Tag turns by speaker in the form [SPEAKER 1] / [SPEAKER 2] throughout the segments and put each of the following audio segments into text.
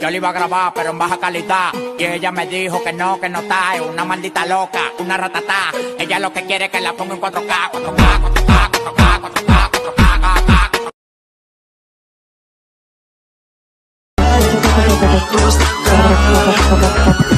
[SPEAKER 1] Yo le iba a grabar, pero en baja calidad. Y ella me dijo que no, que no está. Es una maldita loca, una ratata. Ella lo que quiere es que la ponga en 4K, 4K, 4K, 4K, 4K, 4K, 4K.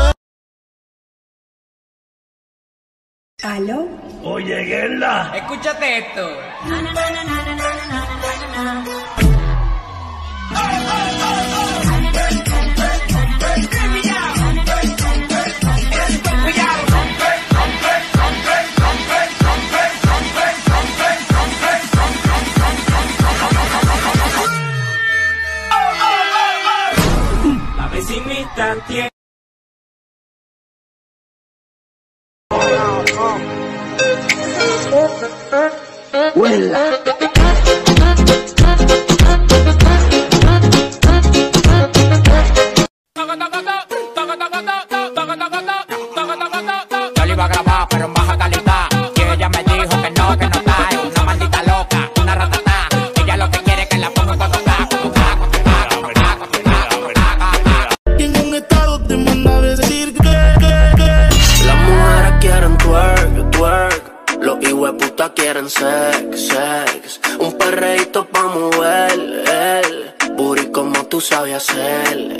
[SPEAKER 2] ¿Aló?
[SPEAKER 3] Oye, Gerla.
[SPEAKER 1] Escúchate esto.
[SPEAKER 4] Quieren Un perreíto pa' mover, el booty como tú sabes hacer,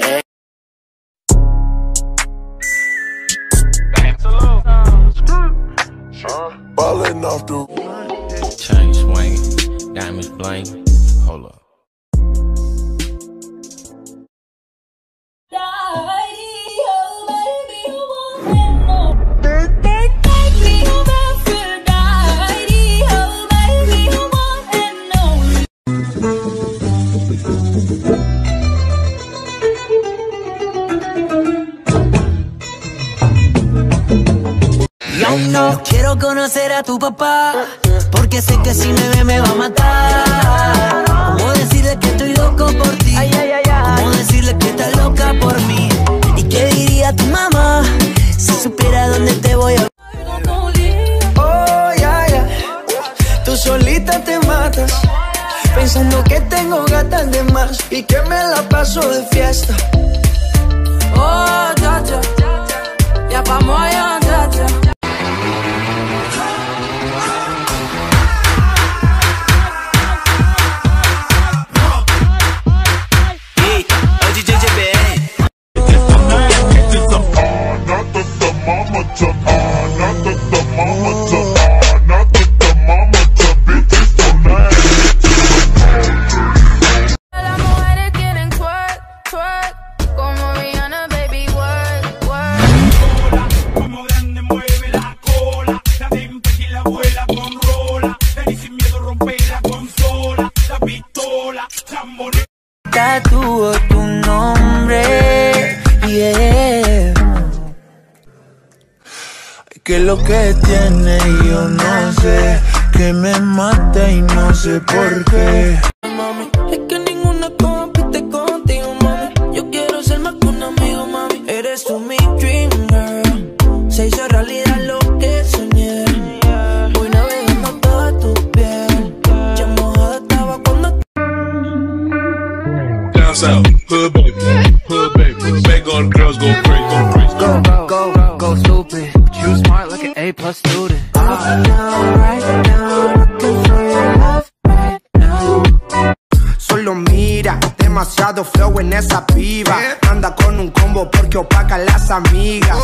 [SPEAKER 5] No quiero conocer a tu papá, porque sé que si me ve me va a matar. ¿Cómo decirle que estoy loco por ti? ¿Cómo decirle que estás loca por mí? ¿Y qué diría tu mamá
[SPEAKER 6] Pensando que tengo gatas de más y que me la paso de fiesta.
[SPEAKER 7] Oh, ya, ya, ya vamos allá, ya, ya.
[SPEAKER 5] Tatúo tu nombre, yeah.
[SPEAKER 8] Que lo que tiene yo no sé, que me mata y no sé por qué.
[SPEAKER 6] Mami, es que
[SPEAKER 9] south, hood baby, hood baby. Big all the girls go crazy, go crazy.
[SPEAKER 10] Go, go, go, go stupid. You smart like an A plus student.
[SPEAKER 11] Solo mira, demasiado flow en esa piba. Anda con un combo porque opaca las amigas.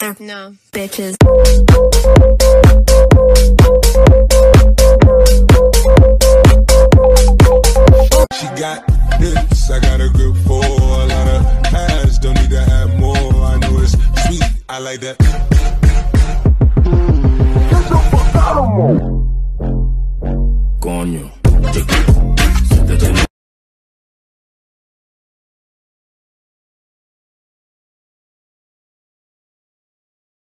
[SPEAKER 12] No. Bitches.
[SPEAKER 9] She got this, I got a grip for a lot of ass. Don't need to have more. I know it's sweet, I like that.
[SPEAKER 13] Coño.